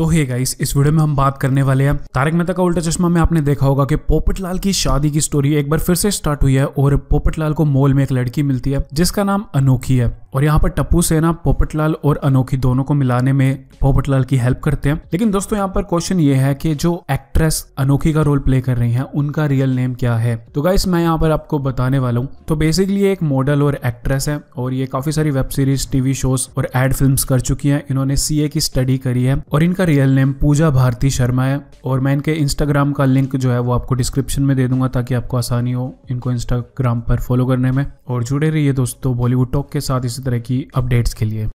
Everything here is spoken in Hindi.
तो हे गाइस इस वीडियो में हम बात करने वाले हैं। तारक मेहता का उल्टा चश्मा में आपने देखा होगा कि पोपटलाल की शादी की स्टोरी एक बार फिर से स्टार्ट हुई है और पोपटलाल को मॉल में एक लड़की मिलती है, जिसका नाम अनोखी है। और यहाँ पर टप्पू, सेना, पोपटलाल और अनोखी दोनों को मिलाने में पोपटलाल की हेल्प करते हैं। लेकिन दोस्तों, यहाँ पर क्वेश्चन ये है कि जो एक्ट्रेस अनोखी का रोल प्ले कर रही हैं, उनका रियल नेम क्या है? तो गाइस मैं यहाँ पर आपको बताने वाला हूँ। तो बेसिकली एक मॉडल और एक्ट्रेस है और ये काफ़ी सारी वेब सीरीज़ टीवी शोज़ और एड फ़िल्म कर चुकी है। इन्होंने सीए की स्टडी करी है और इनका रियल नेम पूजा भारती शर्मा है और मैं इनके इंस्टाग्राम का लिंक जो है वो आपको डिस्क्रिप्शन में दे दूँगा ताकि आपको आसानी हो इनको इंस्टाग्राम पर फॉलो करने में। और जुड़े रहिए दोस्तों बॉलीवुड टॉक के साथ इसी तरह की अपडेट्स के लिए।